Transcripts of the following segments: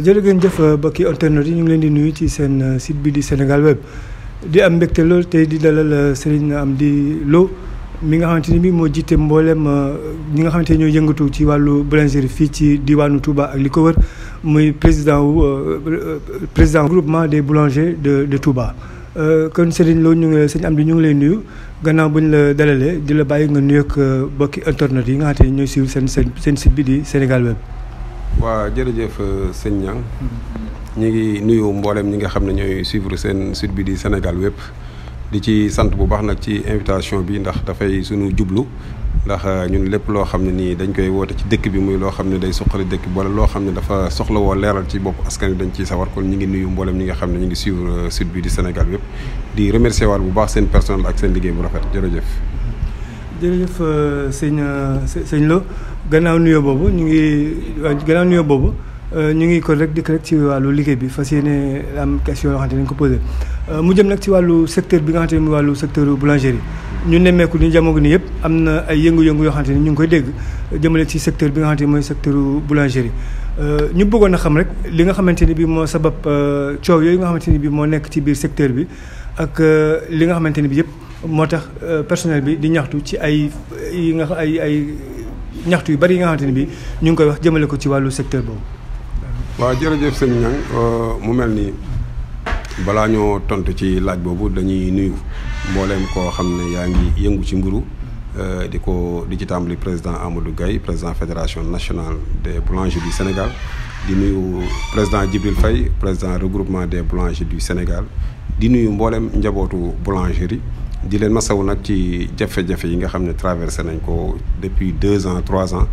jërë ngeen jëf mbokki internet yi ñu ngi leen di nuyu ci seen euh, site bi di Sénégal web di am mbégte lool tey di dalal euh, Serigne Amdy Lo mi nga xamante ni bii moo jiite mboolem euh, ñi nga xamante ne ñoo yëngatu ci wàllu boulangerie fii ci diwaanu Touba ak li ko wër muy président wu président groupement des boulangers de de Touba. kon Serigne Lo ñu ngi sëñ Amdy ñu ngi lay nuyu gannaaw bu ñu la dalalee di la bàyyi nga nuyoog euh, bokki internet yi nga xam ne ñooy suivre seen seen seen site bi di Sénégal web. waaw jërëjëf euh, sëñ Niang ñu ngi nuyu mboolem ñi nga xam ne ñooy suivre seen site bi di Sénégal web di ci sant bu baax nag ci invitation bi ndax dafay suñu jublu. ndax euh, ñun lépp loo xam ne nii dañ koy woote ci dëkk bi muy loo xam ne day suqali dëkk bi wala loo xam ne dafa soxla woo leeral ci bopp askan wi dañ ciy sawar kon ñu ngi nuyu mboolem ñi nga xam ne ñu ngi suivre euh, sud bi di Sénégal yëpp di remercier waat bu baax seen personnel ak seen liggéey bu rafet jërëjëf. jërëjëf euh, sëñ sëñ Lo gannaaw nuyoo boobu ñu ngi gannaaw nuyoo boobu. Euh, ñu ngi ko rek dikk rek ci wàllu liggéey bi fas yéene am question yoo xamante ni dañ ko posé euh, mu jëm nag ci wàllu secteur bi nga xamante ni wàllu secteur boulangerie ñu nemmeeku ni jamono ni yëpp am na ay yëngu-yëngu yoo xamante ni ñu ngi koy dégg jëmale ci secteur bi nga xamante ni mooy secteur boulangerie euh, ñu bëggoon a xam rek li nga xamante ni bii moo sabab coow yooyu nga xamante ni bii moo nekk ci biir secteur bi ak li nga xamante ni bi yëpp moo tax euh, personnel bi di ñaxtu ci ay yi nga ay ay ñaxtu yu bari yi nga xamante ni bi ñu ngi koy wax jëmale ko ci wàllu secteur boobu. waaw jërëjëf sëñ Niang euh, mu mel ni balaa ñoo tontu ci laaj boobu dañuy nuyu mbooleem koo xam ne yaa ngi yëngu ci mburu euh, di ko di ci tàmbali président Amadou Gaye président fédération nationale des boulangers du Sénégal di nuyu président Djibril Faye président regroupement des boulangers du Sénégal di nuyu mboolem njabootu boulangerie di leen masawu nag ci jafe-jafe yi nga xam ne traversé nañ ko depuis deux ans trois ans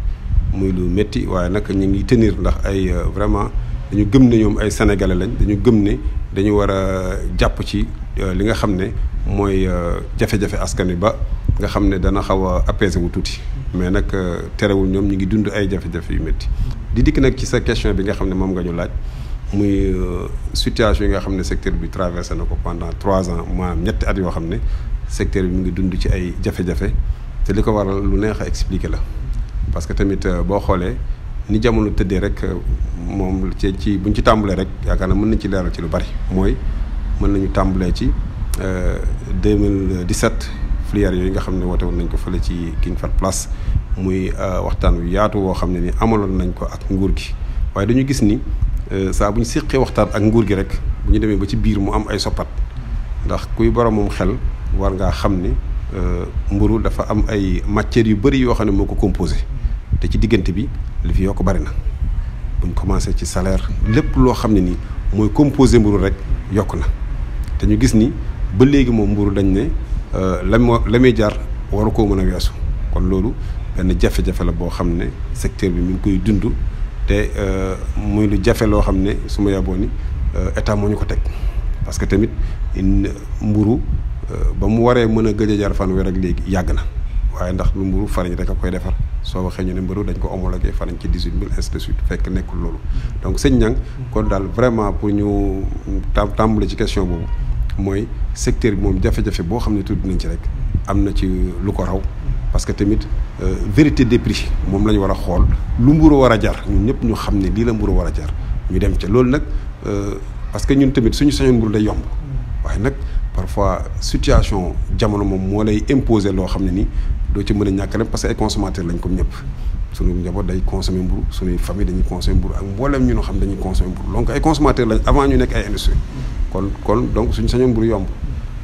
muy lu métti waaye nag ñu ngi tenir ndax ay euh, vraiment dañu gëm ne ñoom ay sénégalais lañ dañu gëm ne dañu war a jàpp ci euh, li nga xam ne mooy euh, jafe-jafe askan wi ba nga xam ne dana xaw a apaiser wu tuuti mais nag terewul ñoom ñu ngi dund ay jafe-jafe yu métti di dikk nag ci sa question bi nga xam ne moom nga ñu laaj. muy euh, situation yi nga xam ne secteur bi traversé na ko pendant trois ans maanaam ñetti at yoo xam ne secteur bi mu ngi dund ci ay jafe-jafe te li ko waral lu neex a expliqué la parce que tamit euh, boo xoolee ni jamono tëddee rek euh, moom ci ci buñ ci tàmbalee rek yaakaar na mën nañ ci leeral ci lu bari mooy mën nañu tàmbalee ci 2017 filière yooyu nga xam ne woote woon nañ ko fële ci King Fahd Place muy euh, waxtaan wi yaatu woo xam ne ni amaloon nañ ko ak nguur gi waaye dañu gis ni euh, saa bu ñu séqee waxtaan ak nguur gi rek bu ñu demee ba ci biir mu am ay soppat ndax kuy boromum xel war ngaa xam ni euh, mburu dafa am ay matières yu bëri yoo xam ne moo ko composé te ci diggante bi li fi yokk bari na buñ commencé ci salaire lépp loo xam ne nii mooy composé mburu rek yokk na te ñu gis ni ba léegi moom mburu dañ ne euh, la moo la muy jar waru koo mën a weesu kon loolu benn jafe-jafe la boo xam ne secteur bi mu ngi koy dund te euh, muy lu jafe loo xam ne su ma yaboo ni euh, état moo ñu ko teg parce que tamit mburu ba mu waree mën a gëj a jar fanweer ak léegi yàgg na waaye ndax lu mburu farine rek a koy defar soo waxee ñu ne mburu dañ ko homologué farine ci 18000 ainsi de suite fekk nekkul loolu donc sëñ ñang kon daal vraiment pour ñu tam tàmbali ci question boobu mooy secteur bi moom jafe-jafe boo xam ne tudd nañ ci rek am na ci lu ko raw parce que tamit euh, vérité des prix moom la ñu war a xool lu mburu war a jar ñun ñëpp ñu xam ne lii la mburu war a jar ñu dem ca loolu nag euh, parce que ñun tamit suñu sañoon mburu day yomb waaye nag parfois situation jamono moom moo lay imposer loo xam ne ni doo ci mën a ñàkk parce que ay consommateur lañ comme ñëpp suñu njaboot day consommer mburu suñuy famille dañuy consommer mburu ak mboolem ñu xam dañuy consommer mburu donc ay consommateurs lañ avant ñu nekk ay industrie kon kon donc suñu sañoon mburu yomb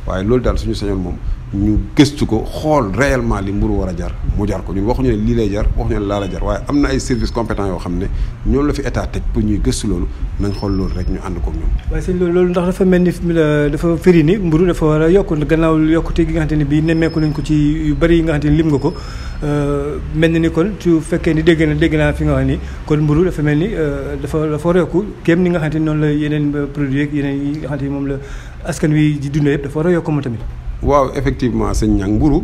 waaye loolu daal suñu sañoon moom ñu gëstu ko xool réellement li mburu war a jar mu jar ko ñun waxuñu ne lii lay jar waxuñu ne laa la jar waaye am na ay services compétents yoo xam ne ñoom la fi état teg pour ñuy gëstu loolu nañ xool loolu rek ñu ànd ko ñoom. waaye sëñ loolu loolu ndax dafa mel ni euh, dafa firi ni mburu dafa war a yokk gannaaw yokkute gi nga xamante ne bii nemmeeku nañ ko ci yu bëri yi nga xamante ne lim nga ko euh, mel na ni kon su fekkee ni dégg na dégg naa fi nga wax ni kon mburu dafa mel ni euh, dafa dafa royooku kéem ni nga xamante ni noonu la yeneen euh, produit yeeg yeneen yi nga xamante ni moom la askan wi di dundee yëpp dafa royooku moom tamit. waaw effectivement sëñ ñang mburu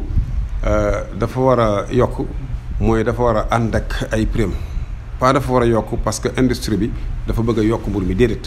euh, dafa war a yokk mooy dafa war a ànd ak ay prime pas dafa war a yokk parce que industrie bi dafa bëgg a yokk mburu mi déedéet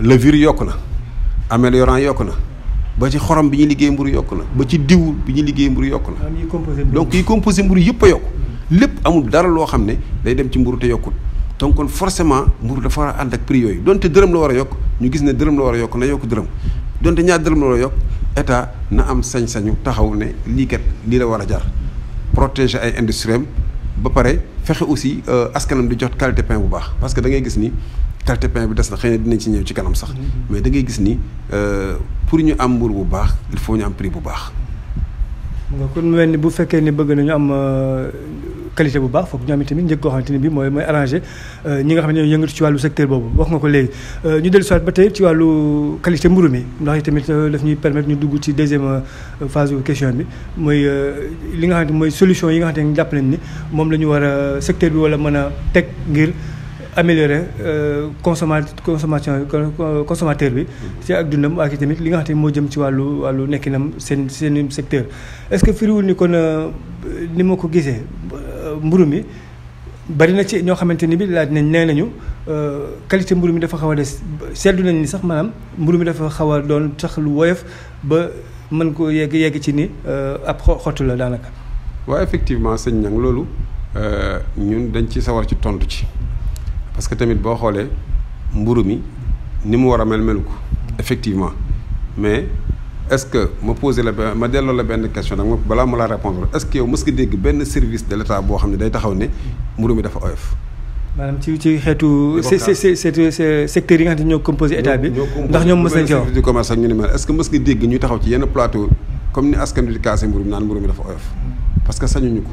levure yokk na améliorant yokk na ba ci xorom bi ñuy liggéey mburu yokk na ba ci diw bi ñuy liggéey mburu yokk na donc yi composé mburu yëpp a yokk lépp amul dara loo xam ne day dem ci mburu te yokkul donc kon forcément mburu dafa war a ànd ak prix yooyu donte dërëm la war a yokk ñu gis ne dërëm la war a yokk na yokk dërëm donte ñaar dërëm la war a yokk état na am sañ-sañu taxaw ne lii kat lii la war a jar protéger ay industrie ba pare fexe aussi askanam di jot qualité pain bu baax parce que da ngay gis ni qualité pain bi des na xëy na dinañ ci ñëw ci kanam sax mais da ngay gis ni euh, pour ñu am mburu bu baax il faut ñu am prix bu baax nga kon mu mel ni bu fekkee ni bëgg nañu am euh, qualité bu baax foog ñu am tamit njëg koo xamante ni bi mooy mooy arrangé euh, ñi nga xam ne ñoo yëngatu ci wàllu secteur boobu wax nga ko léegi euh, ñu dellu soit ba tey ci wàllu qualité mburu mi ndax tamit daf ñuy permettre ñu dugg ci deuxième phase bu question bi mooy li nga xamante mooy solution yi nga xamante ni jàpp nañ ni moom la ñu war a secteur bi wala mën a teg ngir améliorer euh, consomma consommation consommateur bi ci ak dundam ak tamit li nga xam ne moo jëm ci wàllu wàllu nekkinam seen seen secteur est-ce que firiwul ni kon euh, ni ma ko gisee euh, mburu mi bari na ci ñoo xamante ni bi laaj nañ nee nañu qualité mburu mi dafa xaw a des seddu nañ ni sax maanaam mburu mi dafa xaw a doon sax lu woyof ba mën ko yegg yegg ci ni euh, ab xottu la daanaka. waaw effectivement sëñ Niang loolu euh, ñun dañ ci sawar ci tontu ci parce que tamit boo xoolee mburu mi ni mu war a mel melu ko effectivement mais. est-ce que ma posé la benn ma delloo la benn question nag balaa ma la répondre est-ce que yow mës nga dégg benn service de l'État boo xam ne day taxaw ne mburu mi dafa oyof maanaam ci ci xeetu. secteur yi nga xam ne ñoo composé état bi. ndax ñoom mës nañ ci wax du commerce ak ñu ne mel est-ce que mës nga dégg ñuy taxaw ci yenn plateau comme ni askan bi di kaase mburu mi naan mburu mi dafa oyof. parce que sañuñu ko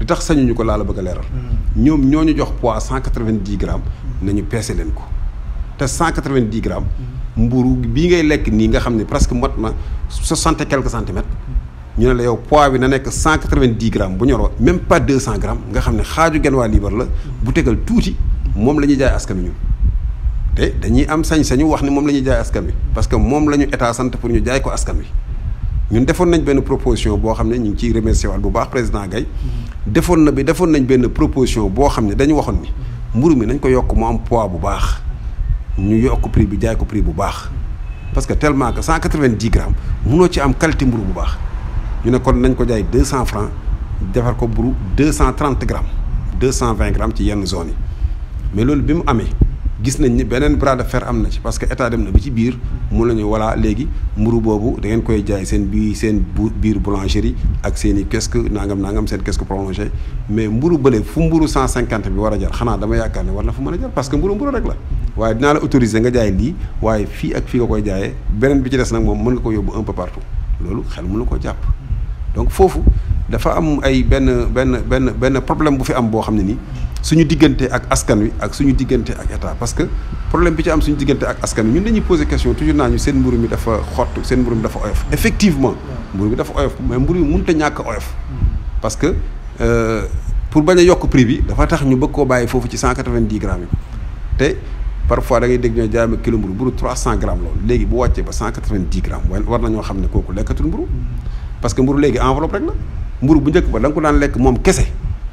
li tax sañuñu ko laa la bëgg a leeral. Hmm. ñoom ñoo ñu jox poids cent quatre-vingt-dix grammes. Hmm. nañu peese leen ko te cent quatre-vingt-dix grammes. Hmm. mburu bii ngay lekk nii nga xam ne presque mot na soixante et quelques centimètres. ñu ne la yow poids bi na nekk cent quatre-vingt-dix grammes bu ñoroo même pas deux cent grammes nga xam ne xaaju genn waa liibar la bu tegal tuuti moom la ñuy jaay askan wi ñun te dañuy am sañ-sañu wax ni moom la ñuy jaay askan wi parce que moom la ñu état sant pour ñu jaay ko askan wi ñun defoon nañ benn proposition boo xam ne ñu ngi ciy remercier waat bu baax président Gaye defoon na bi defoon nañ benn proposition boo xam ne dañu waxoon ni mburu mi nañ ko yokk mu am poids bu baax ñu yokk prix bi jaay ko prix bu baax parce que tellement que 190 grammes munoo ci am qualité mburu bu baax ñu ne kon nañ ko jaay 200 francs defar ko mburu 230 grammes 220 grammes ci yenn zone yi mais loolu bi mu amee gis nañ ni beneen bras de fer am na ci parce que état dem na ba ci biir mun nañu voilà léegi mburu boobu da ngeen koy jaay seen bii seen bu biir boulangerie ak seen i kiosque nangam nangam seen kiosque prolongé mais mburu bële fu mburu 150 bi war a jar xanaa dama yaakaar ne war na fu mën a jar parce que mburu mburu rek la waaye dinaa la autoriser nga jaay lii waaye fii ak fii nga koy jaayee beneen bi ci des nag moom mën nga ko yóbbu un peu partout loolu xel mënu ko jàpp donc foofu dafa am ay benn benn benn benn problème bu fi am boo xam ne nii suñu diggante ak askan wi ak suñu diggante ak état parce que problème bi ci am suñu diggante ak askan wi ñun dañuy poser question toujours naa ñu seen mburu mi dafa xott seen mburu mi dafa oyof effectivement mburu bi dafa oyof mais mburu bi mënut a ñàkk oyof parce que euh, pour bañ a yokk prix bi dafa tax ñu bëgg koo bàyyi foofu ci cent quatre-vingt-dix grammes yi te parfois da ngay dégg ñoo jaay ma kilo mburu mburu trois cent grammes loolu léegi bu wàccee ba cent quatre-vingt-dix grammes wa- war nañoo xam ne kooku lekkatul mburu parce que mburu léegi enveloppe rek la mburu bu njëkk ba da nga ko daan lekk moom kese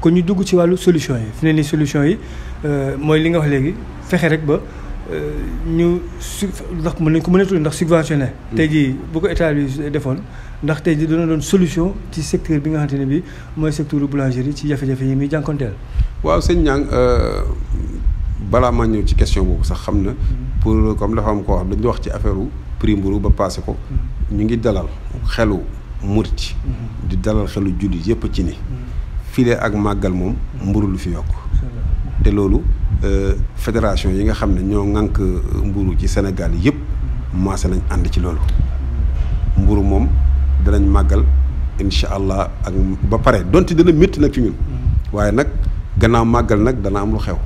kon ñu dugg ci wàllu solution yi fi ne nii solution yi euh, mooy li nga wax léegi fexe rek ba euh, ñu su ndax mën nañ ko mën a tudd ndax subventionné. Hmm. tey jii bu ko état bi defoon ndax tey jii dana doon solution ci secteur bi nga xamante ne bii mooy secteur boulangerie ci jafe-jafe yi muy jànkonteel. waaw sëñ Niang euh, balaa maa ñëw ci question boobu sax xam na. Hmm. pour comme dafa am ko wax dañu wax ci affaire prix mburu ba passé ko. Hmm. ñu ngi dalal xelu. murit di dalal xelu jullit yépp ci ni file ak màggal moom mburu lu fi yokk te loolu euh, fédération yi nga xam ne ñoo ŋànk euh, mburu ci Sénégal yëpp maase nañ ànd ci loolu mburu moom danañ màggal incha allah ak ba pare donte dana métti nag ci ñun waaye nag gannaaw màggal nag dana am lu xew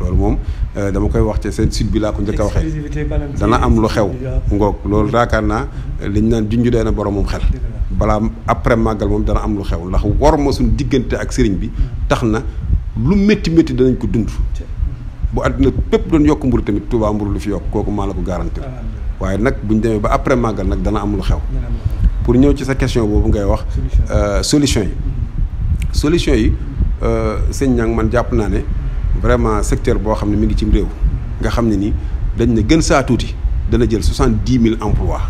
loolu moom euh, dama koy wax ci seen site bi laa ko njëkk a waxee dana am lu xew ngoog loolu raakaar naa liñ naan junj dee na borom moom xel balaa après màggal moom dana am lu xew ndax war ma suñ diggante ak sëriñ bi tax na lu métti métti danañ ko dund bu àdduna bépp doon yokk mburu tamit Touba mburu lu fi yokk kooku maa la ko garanti waaye nag bu ñu demee ba après màggal nag dana am lu xew pour ñëw ci sa question boobu ngay wax solution yi solution yi sëñ ñang man jàpp naa ne vraiment secteur boo xam ne mi ngi cim réew nga xam ne ni dañ ne gën saa tuuti dana jël soixante-dix mille emplois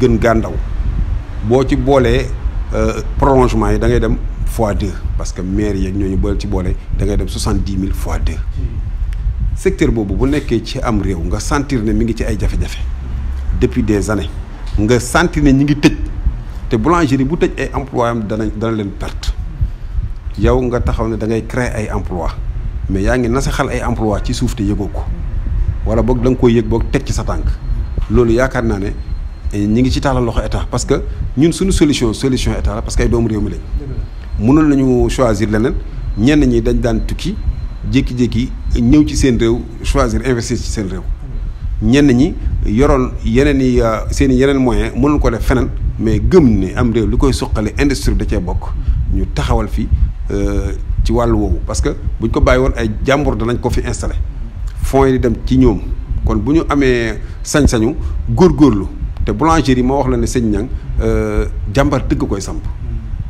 gën gàndaw boo ci boolee euh, prolongement yi da ngay dem fois deux parce que maire yeeg ñooñu boole ci boole da ngay dem soixante-dix mille fois deux secteur boobu bu nekkee ci am réew nga sentir ne mi ngi ci ay jafe-jafe depuis des années nga santi ne ñi ngi tëj te boulangerie bu tëj ay emploi am dana dana leen perte yow nga taxaw ne da ngay créer ay emploi mais yaa ngi nasaxal ay emploi ci suuf te yëgoo ko wala boog da nga koy yëg boog teg ci sa tànk loolu yaakaar naa ne eh, ñi ngi ci tàllal loxo état parce que ñun suñu solution solution état la parce que ay doomu réew mi lañ mënoon nañu choisir leneen ñenn ñi dañ daan tukki jékki-jékki ñëw ci seen réew choisir investir ci seen réew ñenn ñi yoroon yeneen yi euh, seen i yeneen moyen mënul ko def feneen mais gëm ni am réew li koy suqali industrie da cee bokk ñu taxawal fi euh, ci wàllu woowu parce que buñ ko bàyyi woon ay jàmbur danañ ko fi installé fonds yi dem ci ñoom kon bu ñu amee sañ-sañu góorgóorlu te boulangerie yi moo wax la ne sëñ ñang euh, jàmbar dëgg koy samp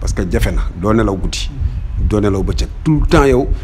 parce que jafe na doo nelaw guddi doo nelaw bëccëg tout le temps yow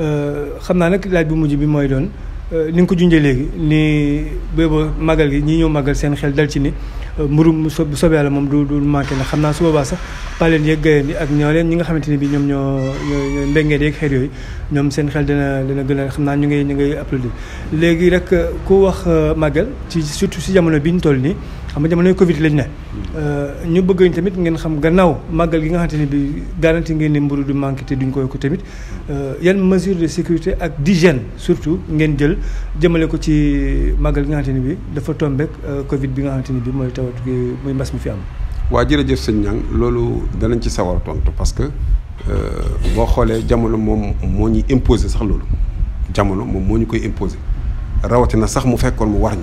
Euh, xam naa nag laaj bu mujj bi mooy doon euh, ni nga ko junjee léegi ni booba magal gi ñi ñëw magal seen xel dal ci ni euh, mburum bu soobee yàlla moom du du manqué na xam naa su boobaa sax paleen yeeg gayeen yi ak ñoo leen ñi nga xamante ni bi ñoom ñoo ñoo mbéngee yeeg xeet yooyu ñoom seen xel dana dana gën a xam naa ñu ngay ñu ngay applaudir léegi rek ku wax magal ci surtout si jamono bi ñu toll nii xam nga jamonoy Covid lañ ne. Euh, ñu bëgg tamit ngeen xam gannaaw màggal gi nga xamante ne bi garanti ngeen ne mburu du manqué te duñ koy ko tamit. Euh, yan mesure de sécurité ak d'hygiène surtout ngeen jël jëmale ko ci màggal gi nga xamante ni bi dafa tombeek euh, Covid bi nga xamante ni bi mooy tawat gi muy mbas mi fi am. waa jërëjëf sëñ Niang loolu danañ ci sawar tontu parce que euh, boo xoolee jamono moom moo ñuy imposer sax loolu jamono moom moo ñu koy imposer rawatina sax mu fekkoon mu war ñu.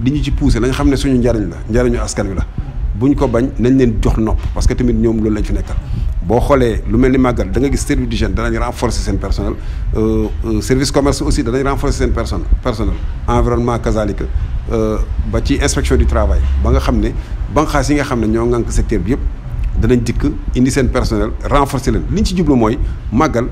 di ñu ci poussé nañ xam ne suñu njariñ la njariñu askan wi la bu ñu ko bañ nañ leen jox nopp parce que tamit ñoom loolu lañ fi nekkal boo xoolee lu mel ni màggal da nga gis service d'hygiène danañ renforcer seen personnel euh, euh, service commerce aussi danañ renforcer seen personne personnel environnement kazalika euh, ba ci inspection du travail ba nga xam ne banqaas yi nga xam ne ñoo ngànk secteur bi yëpp danañ dikk indi seen personnel renforcer leen li ñu ci jublu mooy màggal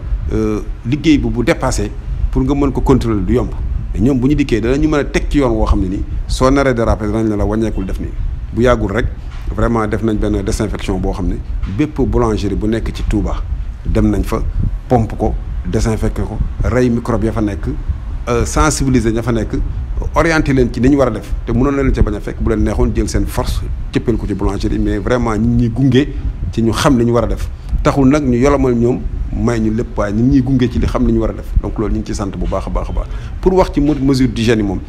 liggéey bu bu dépassé pour nga mën ko contrôler du yomb mais ñoom bu ñu dikkee danañu mën a teg ci yoon woo xam ne nii soo naree déraper danañ ne la wàññeekul def nii bu yàggul rek vraiment def nañ benn désinfection boo xam ne bépp boulangerie bu nekk ci Touba dem nañ fa pompe ko désinfecté ko rey microbe ya fa nekk sensibiliser ña fa nekk orienté leen ci ni ñu war a def te mënoon na leen ca bañ a fekk bu leen neexoon jël seen force cëppeel ko ci boulangerie mais vraiment ñi ñuy gunge ci ñu xam li ñu war a def taxul nag ñu yolomal ñoom may ñu lépp waaye ñu ngi ñuy gunge ci li xam li ñu war a def donc loolu ñu ngi ci sant bu baax a baax a baax pour wax ci mesure d'hygiène yi moom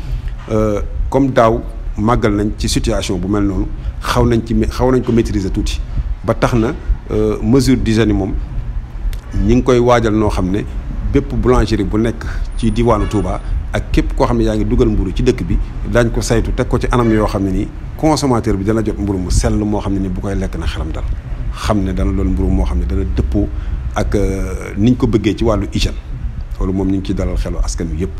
euh, comme daaw màggal nañ ci situation bu mel noonu xaw nañ ci xaw nañ ko maîtriser tuuti ba tax na euh, mesure d'hygiène yi moom ñi ngi koy waajal noo xam ne bépp boulangerie bu nekk ci diwaanu Touba ak képp koo xam ne yaa ngi dugal mburu ci dëkk bi daañ ko saytu teg ko ci anam yoo xam ne nii consommateur bi dana jot mburu mu sell moo xam ne ni bu koy lekk na xelam dal xam ne dana doon mburu moo xam ne dana dëppoo ak euh, niñ ko bëggee ci wàllu hygiène loolu moom ñu ngi ciy dalal xelu askan wi yëpp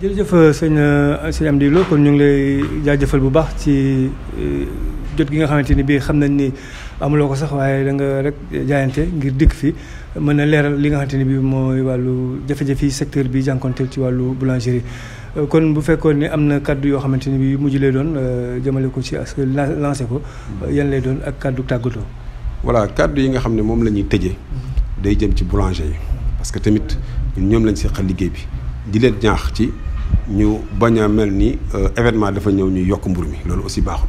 jërëjëf euh, sëñ euh, sëñ Amdi Lo kon ñu ngi lay jaajëfal bu baax ci euh, jot gi nga xamante ni bii xam nañ ni amuloo ko sax waaye da nga rek jaayante ngir dikk fi mën a leeral li nga xamante ni bii mooy wàllu jafe-jafe yi secteur bi jànkonteel ci wàllu boulangerie Euh, kon bu fekkoon ne am na kaddu yoo xamante ni bi mujj lay doon euh, jëmale ko ci as lancé ko mm-hmm. euh, yan lay doon ak kaddu tàggatoo. voilà kaddu yi nga xam ne moom la ñuy tëjee. Mm-hmm. day jëm ci boulanger yi. parce que tamit ñoom lañ seqal liggéey bi di leen ñaax ci ñu bañ a mel ni événement dafa ñëw ñu yokk mburu mi loolu aussi baaxul.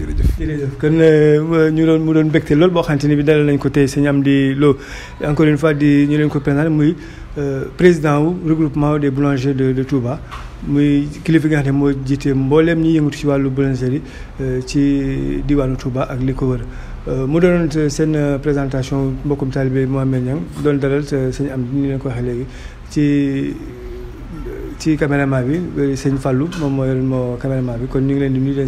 jërëjëf kon euh, ñu doon mu doon mbégte loolu boo xamante ni bi dalal nañ ko tey sëñ Amdi Lo encore une fois di ñu leen ko présenté muy euh, président wu regroupement des boulangers de de Touba muy kilifa gi nga xam ne moo jiite mbooleem ñi yëngatu ci wàllu boulangerie euh, ci diwaanu Touba ak li ko wër. mu doon seen présentation mbokkum taalibe Mohamed Niang doon dalal sëñ am ni leen ko waxee léegi ci. ci caméraman bi sëñ Fallou moom moo yoroon moo caméraman bi kon ñu ngi leen di nuyu leen